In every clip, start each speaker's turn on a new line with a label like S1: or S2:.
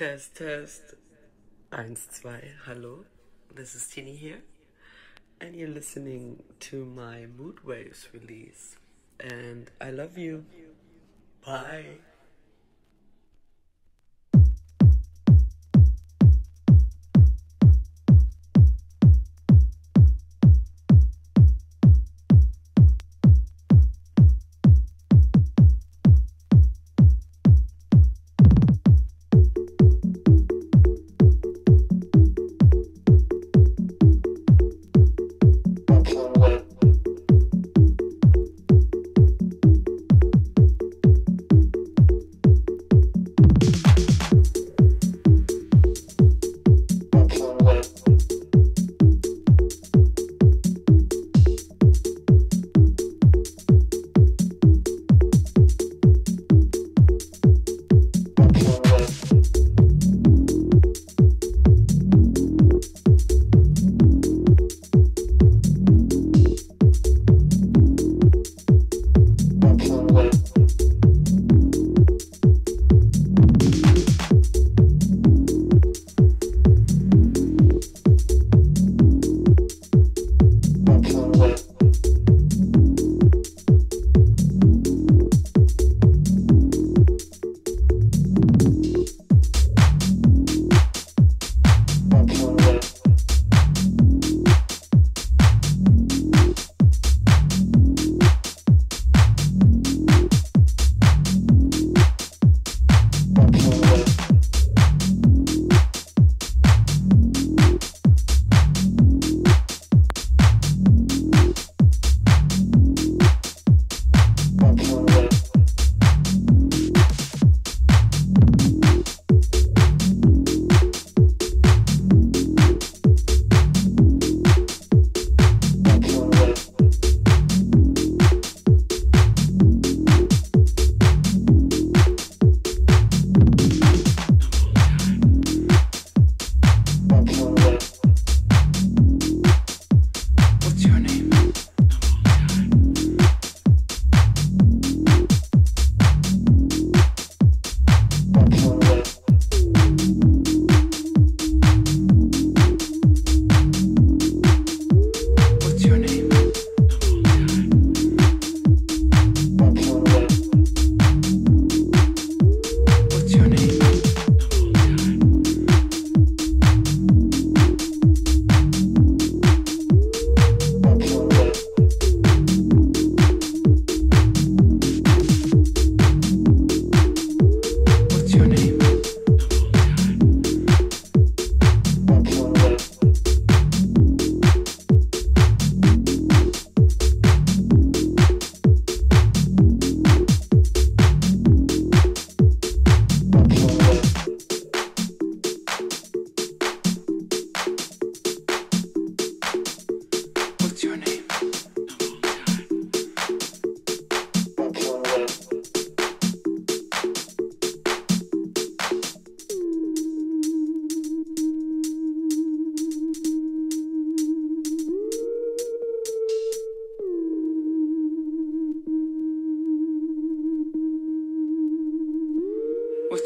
S1: Test, test. Eins, zwei, hello. This is Tini here. And you're listening to my Mood Waves release. And I love you. Bye.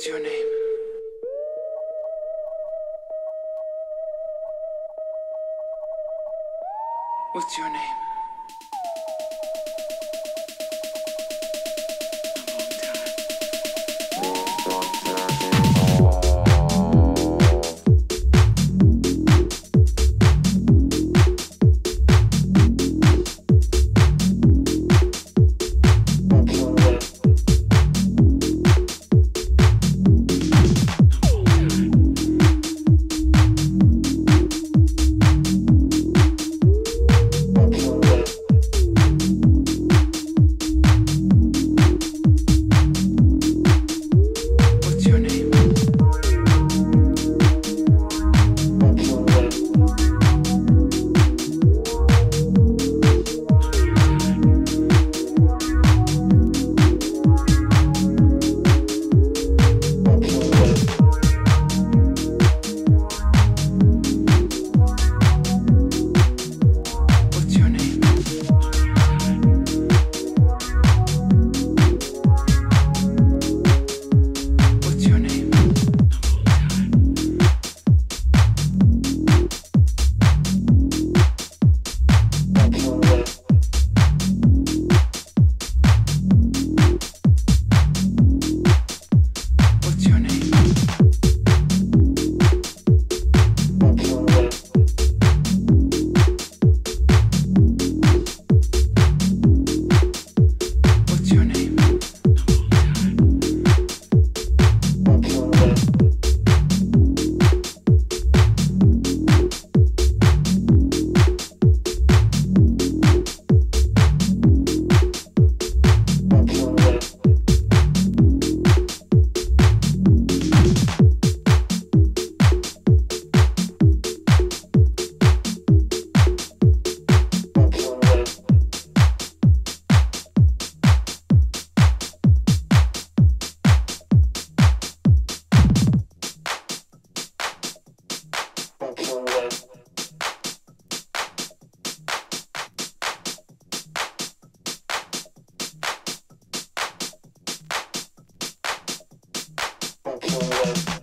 S1: What's your name? What's your name? was